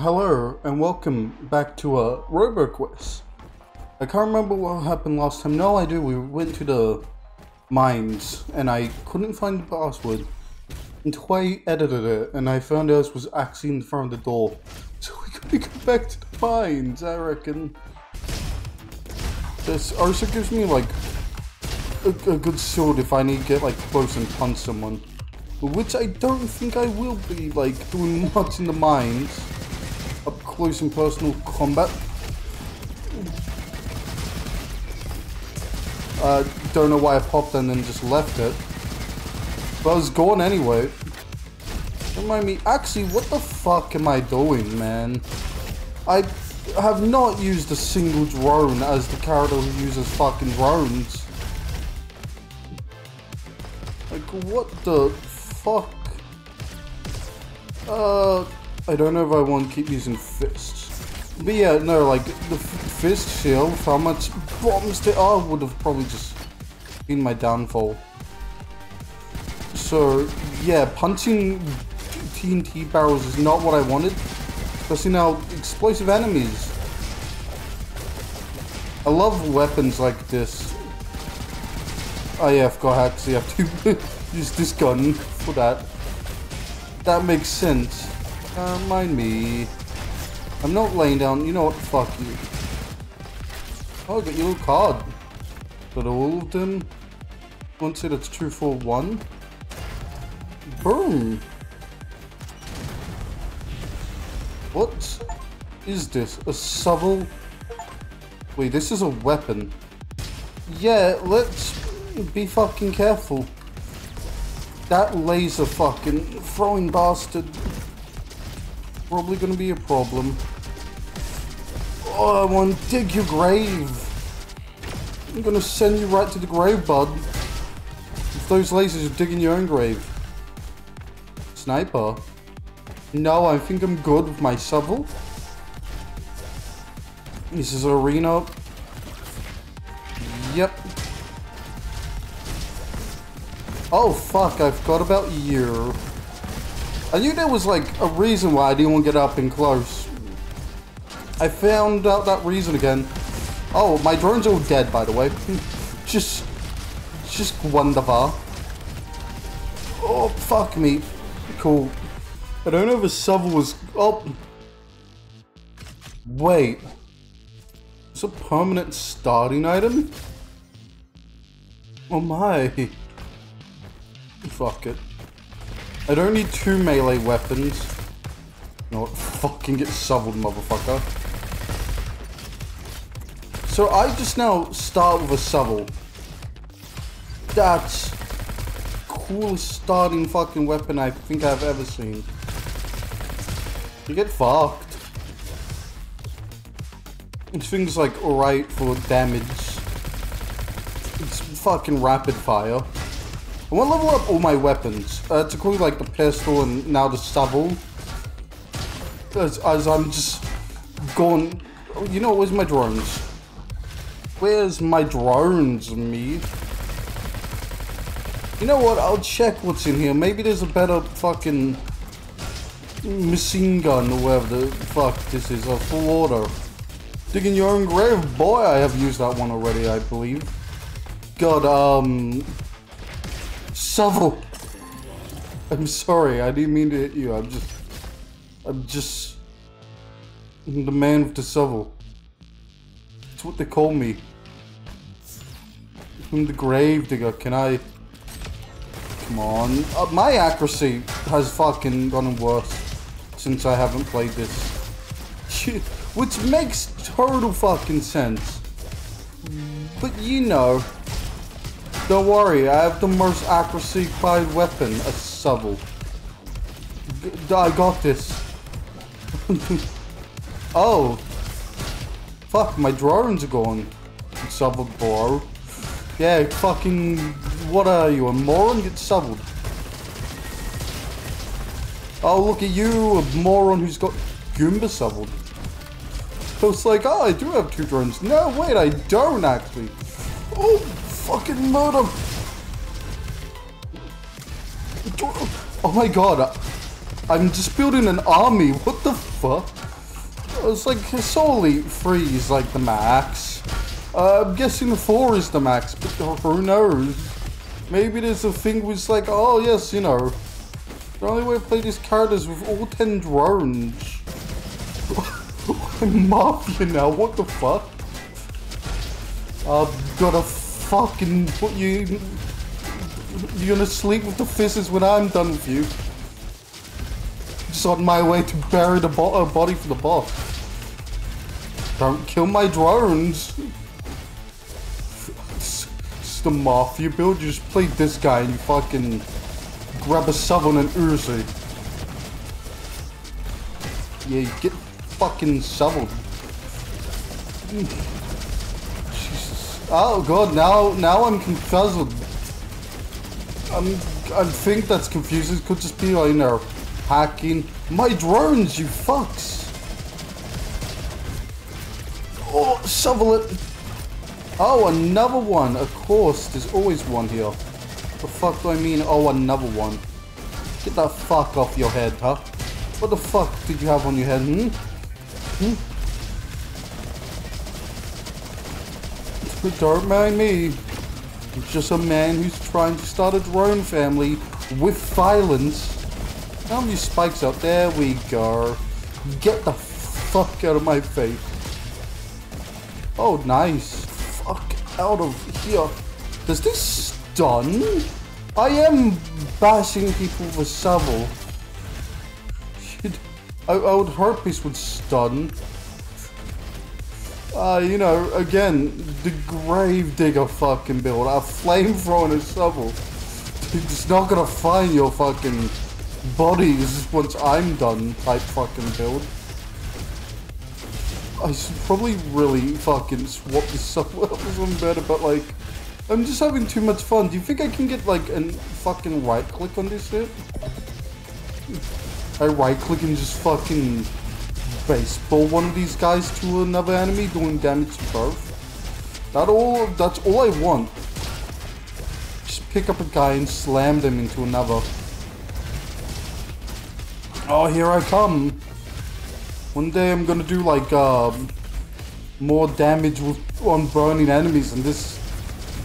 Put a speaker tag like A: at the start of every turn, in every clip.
A: Hello and welcome back to a uh, RoboQuest. I can't remember what happened last time. No idea. We went to the mines and I couldn't find the password until I edited it and I found out it was actually in front of the door. So we gotta go back to the mines, I reckon. This also gives me like a, a good sword if I need to get like close and punch someone. Which I don't think I will be like doing much in the mines. Close and personal combat. Uh, don't know why I popped and then just left it. But I was going anyway. Remind me, actually, what the fuck am I doing, man? I have not used a single drone as the character who uses fucking drones. Like, what the fuck? Uh, I don't know if I want to keep using fists. But yeah, no, like, the fist shield, how much bombs they are would have probably just been my downfall. So, yeah, punching TNT barrels is not what I wanted. Especially now, explosive enemies. I love weapons like this. Oh yeah, I forgot actually I have to use this gun for that. That makes sense. Uh, mind me. I'm not laying down. You know what? Fuck you. Oh, I got your little card. Got all of them. One say that's true for one. Boom. What is this? A shovel? Wait, this is a weapon. Yeah, let's be fucking careful. That laser fucking throwing bastard probably gonna be a problem. Oh, I want to dig your grave. I'm gonna send you right to the grave, bud. If those lasers are digging your own grave. Sniper. No, I think I'm good with my shovel. This is arena. Yep. Oh fuck, I forgot about you. I knew there was like a reason why I didn't want to get up and close. I found out that reason again. Oh, my drone's all dead by the way. Hmm. just, just wonderful. Oh, fuck me. Cool. I don't know if a shovel was... Oh. Wait. It's a permanent starting item? Oh my. Fuck it. I don't need two melee weapons. No, fucking get shoveled, motherfucker. So I just now start with a shovel. That's coolest starting fucking weapon I think I've ever seen. You get fucked. This thing's like alright for damage. It's fucking rapid fire. I want to level up all my weapons. Uh, to include like the pistol and now the shovel. As, as I'm just going... You know, where's my drones? Where's my drones, me? You know what? I'll check what's in here. Maybe there's a better fucking machine gun or whatever the fuck this is. A full order. Digging your own grave? Boy, I have used that one already, I believe. God, um... Shovel! I'm sorry, I didn't mean to hit you. I'm just... I'm just... The man with the shovel. That's what they call me. I'm the grave digger. Can I... Come on. Uh, my accuracy has fucking gotten worse since I haven't played this. Which makes total fucking sense. But you know... Don't worry, I have the most accuracy applied weapon, a shovel. I got this. oh. Fuck, my drones are gone. Shoveled, bro. Yeah, fucking... What are you, a moron? Get shoveled. Oh, look at you, a moron who's got Goomba shoveled. I was like, oh, I do have two drones. No, wait, I don't actually. Oh, fucking murder! Oh my god, I'm just building an army, what the fuck? It's like solely three is like the max. Uh, I'm guessing four is the max, but who knows? Maybe there's a thing was like, oh yes, you know, the only way to play this card is with all ten drones. I'm Mafia now, what the fuck? I've gotta fucking put you... You're gonna sleep with the fizzes when I'm done with you. Just on my way to bury the bo uh, body for the boss. Don't kill my drones. It's the Mafia build, you just play this guy and you fucking grab a shovel and Uzi. Yeah, you get fucking shoveled. Oh god, now now I'm confused. I'm I think that's confusing. Could just be like, you know, hacking. My drones, you fucks. Oh, shovel it. Oh, another one. Of course, there's always one here. The fuck do I mean? Oh, another one. Get that fuck off your head, huh? What the fuck did you have on your head, hmm? Hmm? But don't mind me. I'm just a man who's trying to start a drone family with violence. How many spikes out? There we go. Get the fuck out of my face. Oh, nice. Fuck out of here. Does this stun? I am bashing people with shovel. I, I would hope this would stun. Uh, you know, again, the Gravedigger fucking build. A flamethrower and a shovel. It's not gonna find your fucking bodies once I'm done type fucking build. I should probably really fucking swap this somewhere else better, but like, I'm just having too much fun. Do you think I can get like a fucking right click on this shit? I right click and just fucking baseball one of these guys to another enemy doing damage to both. That all that's all I want. Just pick up a guy and slam them into another. Oh here I come. One day I'm gonna do like um, more damage with, on burning enemies and this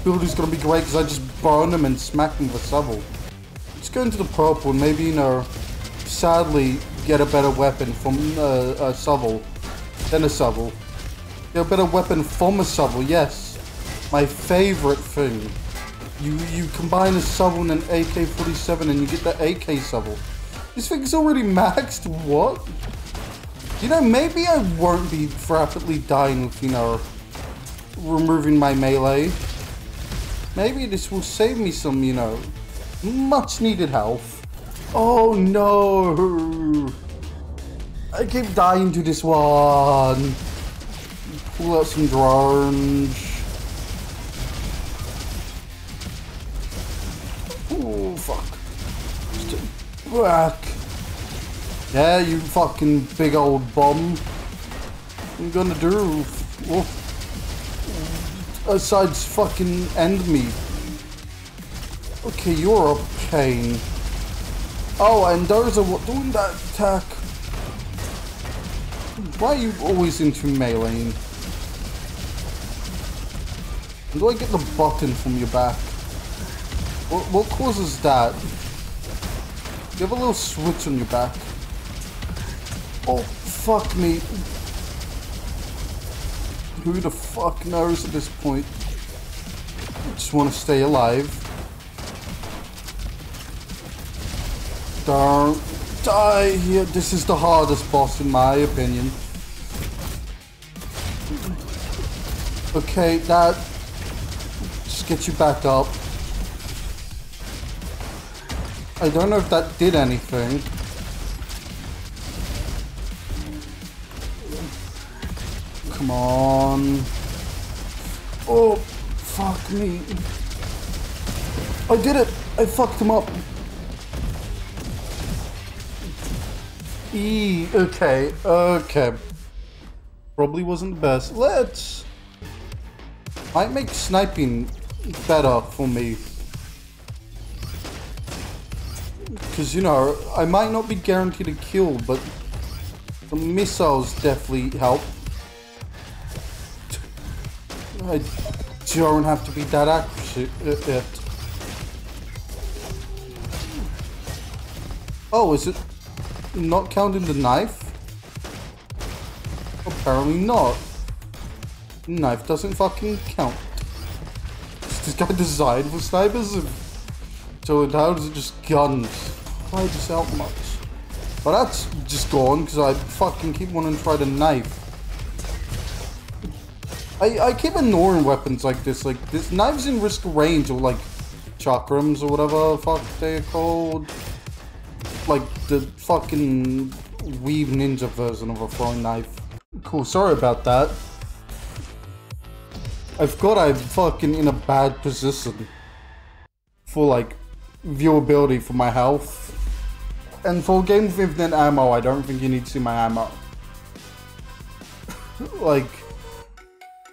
A: build is gonna be great because I just burn them and smack them with a shovel. Let's go into the purple and maybe you know sadly get a better weapon from uh, a shovel than a shovel. Get a better weapon from a shovel, yes. My favorite thing. You you combine a shovel and an AK-47 and you get the AK shovel. This thing's already maxed, what? You know, maybe I won't be rapidly dying with, you know, removing my melee. Maybe this will save me some, you know, much needed health. Oh no! I keep dying to this one. Pull out some drones. Oh fuck. Just back. Yeah, you fucking big old bum. What you gonna do? Well, besides uh, fucking end me. Okay, you're a pain. Oh, and those are doing that attack. Why are you always into melee? Do I get the button from your back? What, what causes that? You have a little switch on your back. Oh, fuck me. Who the fuck knows at this point? I just want to stay alive. Don't die here. This is the hardest boss in my opinion. Okay, that just gets you back up. I don't know if that did anything. Come on. Oh, fuck me. I did it! I fucked him up. E. Okay, okay. Probably wasn't the best. Let's... Might make sniping better for me. Because, you know, I might not be guaranteed a kill, but The missiles definitely help. I don't have to be that accurate. Uh, oh, is it not counting the knife? Apparently not. Knife doesn't fucking count. Is this guy designed for snipers? So how does it just guns? Why this out much? But that's just gone because I fucking keep wanting to try the knife. I, I keep ignoring weapons like this. Like, this knives in risk range or like chakrams or whatever the fuck they're called. Like the fucking weave ninja version of a throwing knife. Cool, sorry about that. I forgot I'm fucking in a bad position for like viewability for my health. And for a game with infinite ammo, I don't think you need to see my ammo. like,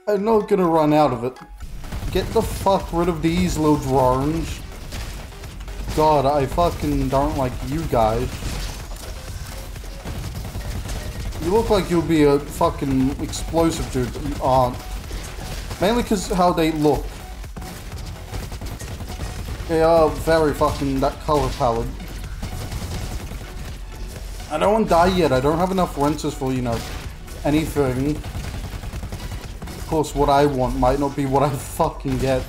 A: I'm not gonna run out of it. Get the fuck rid of these little drones. God, I fucking don't like you guys. You look like you'll be a fucking explosive dude, but you aren't. Mainly because how they look. They are very fucking that color palette. I don't want to die yet. I don't have enough wrenches for, you know, anything. Of course, what I want might not be what I fucking get.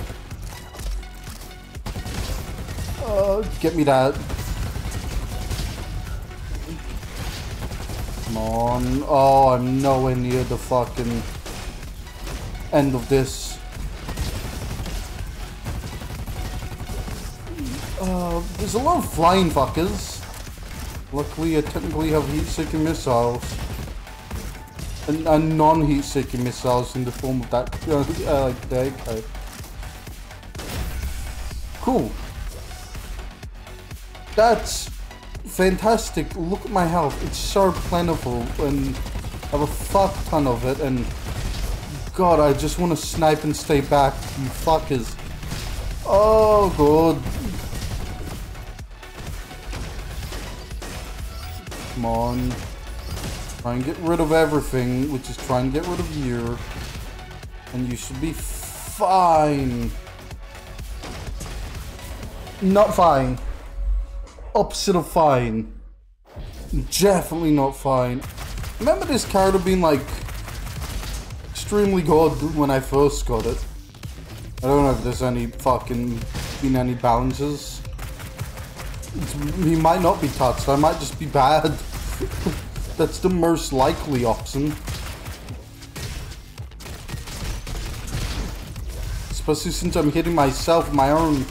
A: Get me that. Come on. Oh, I'm nowhere near the fucking end of this. Uh, there's a lot of flying fuckers. Luckily, I technically have heat-seeking missiles. And, and non-heat-seeking missiles in the form of that, uh, uh. Cool. That's fantastic. Look at my health. It's so plentiful and I have a fuck ton of it and God, I just want to snipe and stay back, you fuckers. Oh, God. Come on. Try and get rid of everything, which is try and get rid of you. And you should be fine. Not fine opposite of fine. Definitely not fine. Remember this character being like extremely good when I first got it. I don't know if there's any fucking been any balances. He might not be touched, I might just be bad. That's the most likely option. Especially since I'm hitting myself with my own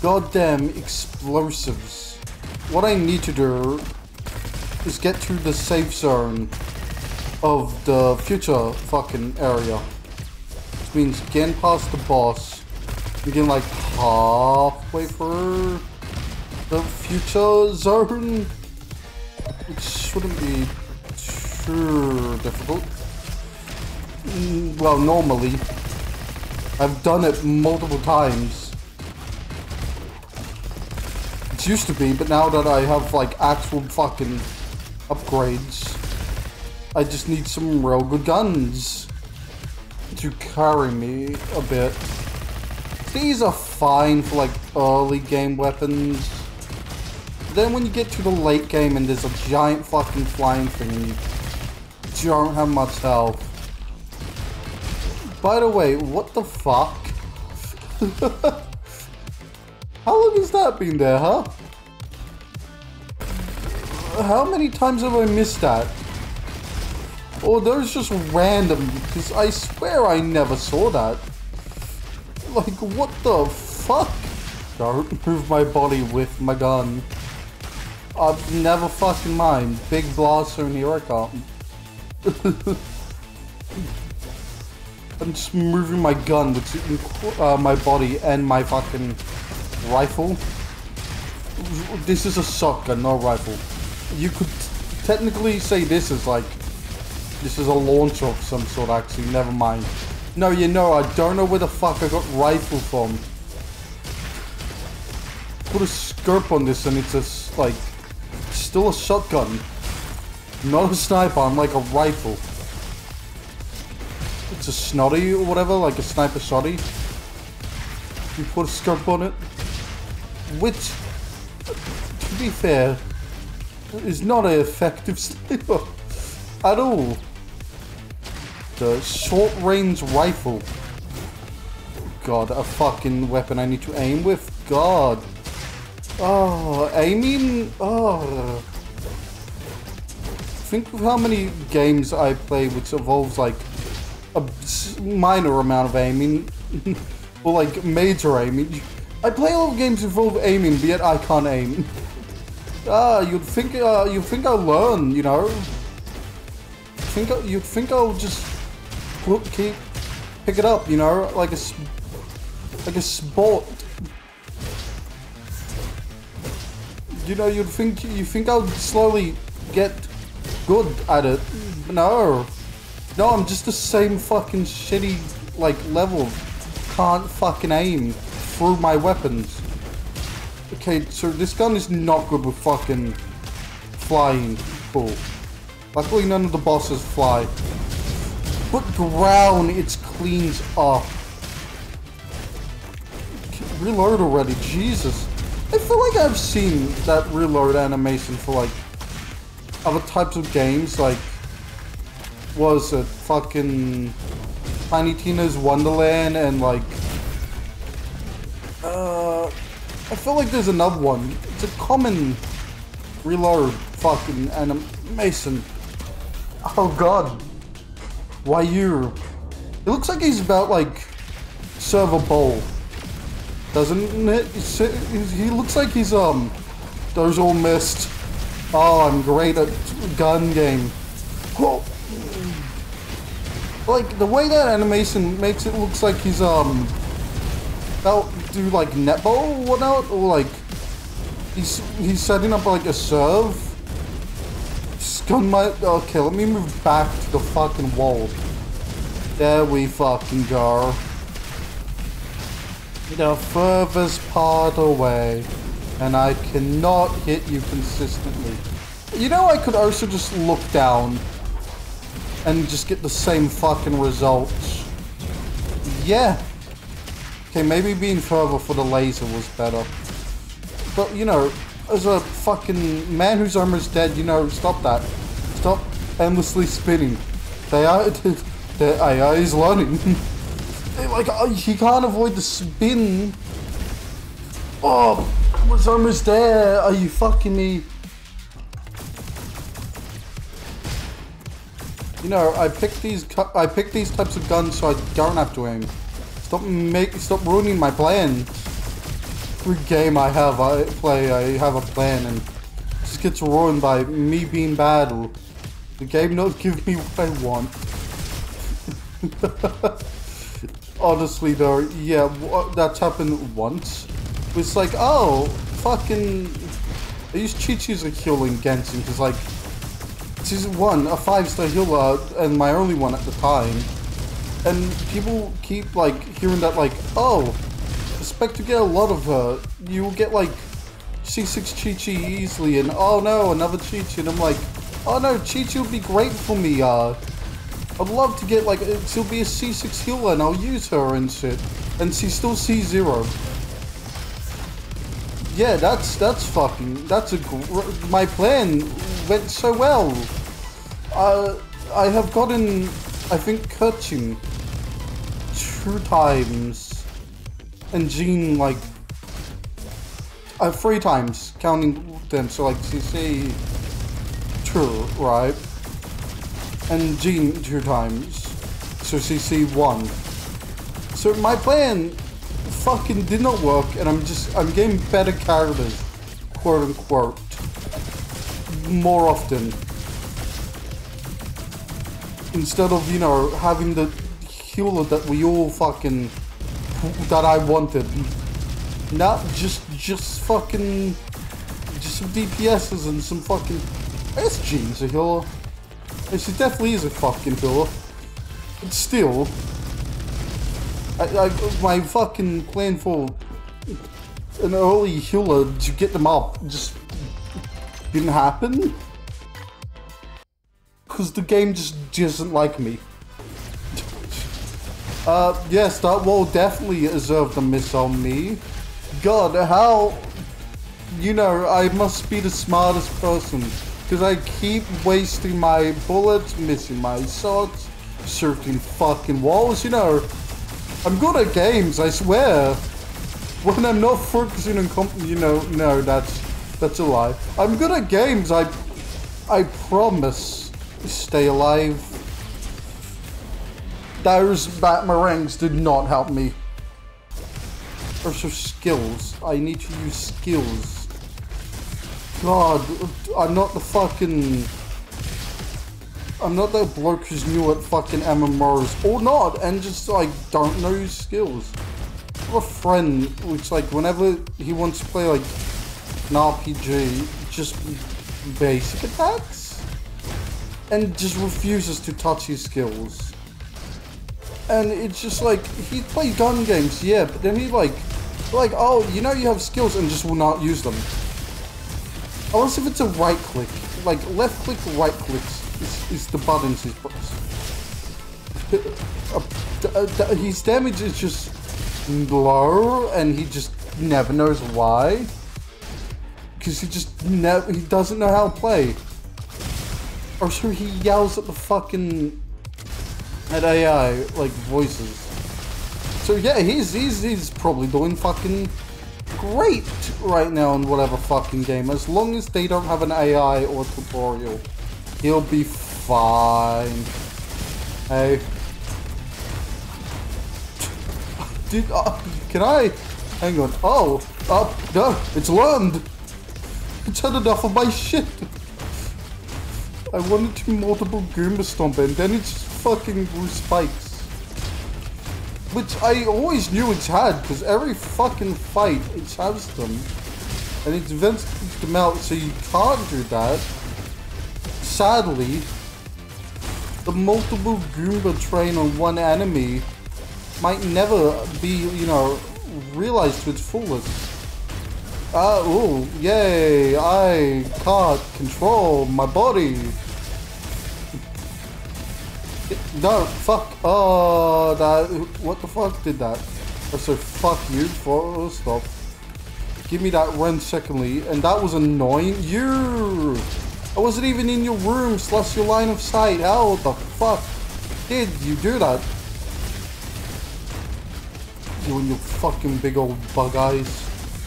A: goddamn explosives what I need to do is get to the safe zone of the future fucking area. Which means getting past the boss, getting like halfway through the future zone, which shouldn't be too difficult. Mm, well, normally. I've done it multiple times used to be, but now that I have like actual fucking upgrades, I just need some real good guns to carry me a bit. These are fine for like early game weapons. Then when you get to the late game and there's a giant fucking flying thing and you don't have much health. By the way, what the fuck? How long has that been there, huh? How many times have I missed that? Or those just random, because I swear I never saw that. Like, what the fuck? Don't move my body with my gun. I've never fucking mind. Big blaster and here I come. I'm just moving my gun with uh, my body and my fucking rifle. This is a shotgun, not a rifle. You could technically say this is like, this is a launcher of some sort actually, never mind. No, you know, I don't know where the fuck I got rifle from. Put a scope on this and it's a, like, still a shotgun. Not a sniper, I'm like a rifle. It's a snotty or whatever, like a sniper shoddy. You put a scope on it. Which, to be fair, is not an effective sniper at all. The short range rifle. God, a fucking weapon I need to aim with. God. Oh, aiming. Oh. Think of how many games I play which involves like a minor amount of aiming, or like major aiming. I play a lot of games involve aiming, but yet I can't aim. Ah, you'd think uh, you'd think I'll learn, you know. Think you'd think I'll just keep pick it up, you know, like a like a sport. You know, you'd think you think I'll slowly get good at it. No, no, I'm just the same fucking shitty like level. Can't fucking aim through my weapons. Okay, so this gun is not good with fucking flying. Cool. Luckily none of the bosses fly. But ground, it cleans up. Reload already, Jesus. I feel like I've seen that reload animation for like other types of games, like was it fucking Tiny Tina's Wonderland and like I feel like there's another one. It's a common reload fucking animation. Oh god. Why you? It looks like he's about like serve a bowl. Doesn't it? He looks like he's um those all missed. Oh, I'm great at gun game. Whoa. Like the way that animation makes it looks like he's um do like netball or whatnot, or like he's he's setting up like a serve. Gun my okay. Let me move back to the fucking wall. There we fucking go. The furthest part away, and I cannot hit you consistently. You know, I could also just look down and just get the same fucking results. Yeah. Okay, maybe being further for the laser was better. But, you know, as a fucking man whose almost dead, you know, stop that. Stop endlessly spinning. They are, the AI is learning. like, he can't avoid the spin. Oh, was almost there. Are you fucking me? You know, I picked these I picked these types of guns so I don't have to aim. Stop make stop ruining my plan. Every game I have I play I have a plan and just gets ruined by me being bad. Or the game not give me what I want. Honestly though, yeah, that's happened once. It's like, oh, fucking... I use Chi as a heal in Genshin because like season one, a five star healer, and my only one at the time. And people keep like hearing that like, oh, expect to get a lot of her. You will get like C6 Qiqi easily, and oh no, another Qiqi, and I'm like, oh no, Qiqi would be great for me, uh, I'd love to get like, she'll be a C6 healer and I'll use her and shit. And she's still C0. Yeah, that's, that's fucking, that's a, my plan went so well. Uh, I have gotten, I think, Keqing two times, and Jean like uh, three times, counting them. So like CC two, right? And Jean two times, so CC one. So my plan fucking did not work, and I'm just I'm getting better characters, quote unquote more often. Instead of, you know, having the healer that we all fucking... that I wanted. Not just, just fucking... just some DPSs and some fucking... SG's a healer. She definitely is a fucking healer. But still... I, I, my fucking plan for an early healer to get them up just didn't happen. because the game just doesn't like me. Uh, yes, that wall definitely deserved a miss on me. God, how... You know, I must be the smartest person. Because I keep wasting my bullets, missing my shots, shooting fucking walls, you know. I'm good at games, I swear. When I'm not focusing on comp- you know, no, that's that's a lie. I'm good at games, I I promise. Stay alive. Those batarangs did not help me. Also skills. I need to use skills. God, I'm not the fucking... I'm not that bloke who's new at fucking MMOs. Or not, and just like don't know skills. I have a friend which like whenever he wants to play like an RPG, just basic attacks? And just refuses to touch his skills. And it's just like, he plays gun games, yeah, but then he like, like, oh, you know you have skills and just will not use them. Unless if it's a right click. Like, left click, right click is, is the buttons he's uh, his damage is just low and he just never knows why because he just never he doesn't know how to play. Or sure he yells at the fucking at AI like voices. So yeah, he's he's he's probably doing fucking great right now in whatever fucking game. As long as they don't have an AI or tutorial, he'll be fine. Hey. Did uh, can I? Hang on. Oh, uh, no, it's learned. It's had enough of my shit. I wanted to multiple Goomba Stomp and then it's fucking grew spikes. Which I always knew it's had, because every fucking fight it has them. And it eventually puts them out, so you can't do that. Sadly, the multiple Goomba train on one enemy might never be, you know, realized to its fullest. Uh, ooh, yay, I can't control my body. No, fuck, oh, that, what the fuck did that? I said, fuck you, for, stop. Give me that one secondly, and that was annoying. You! I wasn't even in your room, slash your line of sight. How the fuck did you do that? You and your fucking big old bug eyes.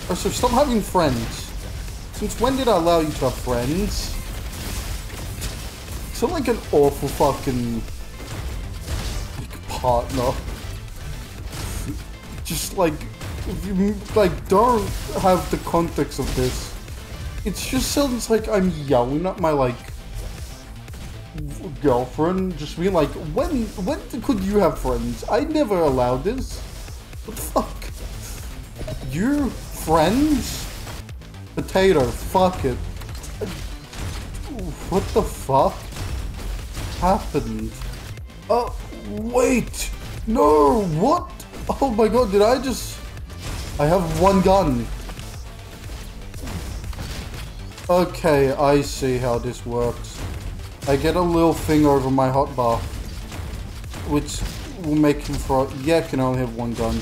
A: Oh, so stop having friends. Since when did I allow you to have friends? Sound like an awful fucking like, partner. Just like if you like don't have the context of this. It just sounds like I'm yelling at my like girlfriend, just being like, when when could you have friends? I never allowed this. What the fuck? You friends? Potato, fuck it. What the fuck happened? Oh, wait! No, what? Oh my god, did I just... I have one gun. Okay, I see how this works. I get a little thing over my hotbar. Which will make him throw... Yeah, can only have one gun.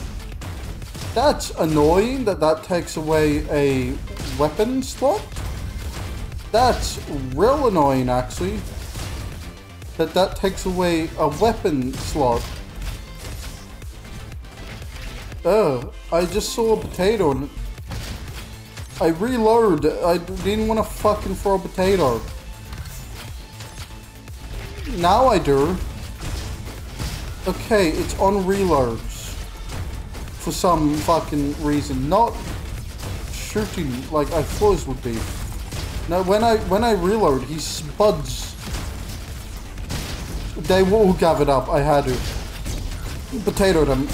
A: That's annoying that that takes away a weapon slot. That's real annoying, actually. That that takes away a weapon slot. Oh, I just saw a potato and I reloaded. I didn't want to fucking throw a potato. Now I do. Okay, it's on reloads. for some fucking reason. Not shooting like I thought it would be. Now when I when I reload, he spuds. They all gathered up. I had to potato them.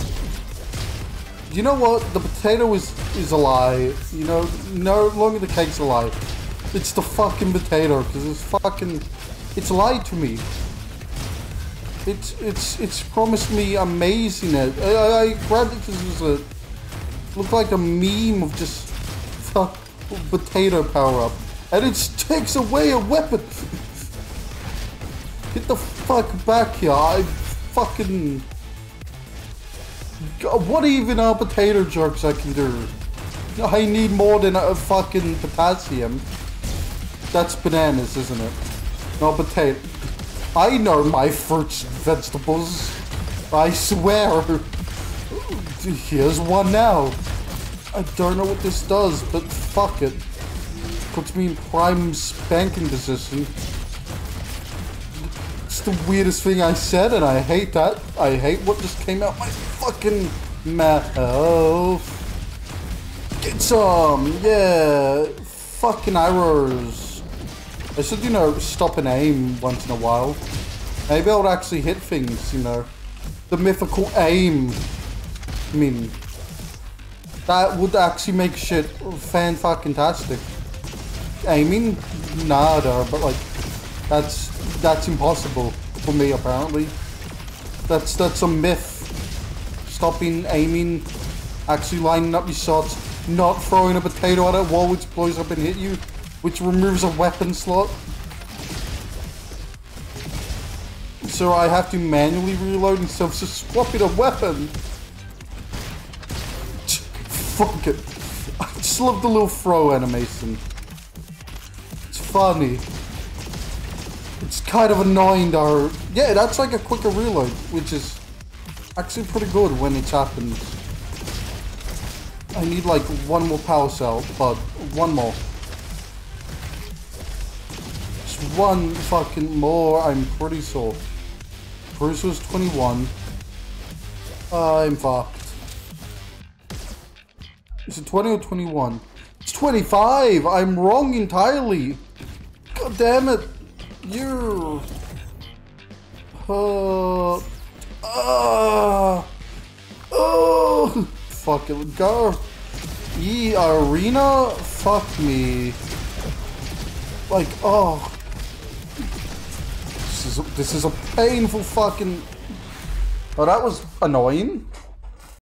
A: You know what? The potato is is a lie. You know, no longer the cake's a lie. It's the fucking potato because it's fucking. It's lied to me. It's it's it's promised me amazing. I, I, I grabbed it because it was a looked like a meme of just potato power up, and it takes away a weapon. Get the fuck back here. I fucking... God, What even are potato jerks I can do? I need more than a fucking potassium. That's bananas, isn't it? No, potato. I know my fruits vegetables. I swear. Here's one now. I don't know what this does, but fuck it. Puts me in prime spanking position. The weirdest thing I said, and I hate that. I hate what just came out my fucking mouth. Get some, yeah. Fucking arrows. I should, you know, stop and aim once in a while. Maybe I would actually hit things, you know. The mythical aim. I mean, that would actually make shit fan fucking tastic. Aiming, nada, but like, that's that's impossible for me apparently. That's that's a myth. Stopping aiming, actually lining up your shots, not throwing a potato at a wall which blows up and hit you, which removes a weapon slot. So I have to manually reload instead of just swapping a weapon. Fuck it. I just love the little throw animation. It's funny. It's kind of annoying though. Yeah, that's like a quicker reload, which is actually pretty good when it happens. I need like one more power cell, but one more. Just one fucking more, I'm pretty sure. Bruce was 21. I'm fucked. Is it 20 or 21? It's 25! I'm wrong entirely! God damn it! You. Oh. Uh. Oh. Fuck it. Go. E arena. Fuck me. Like oh. This is a, this is a painful fucking. Oh, that was annoying.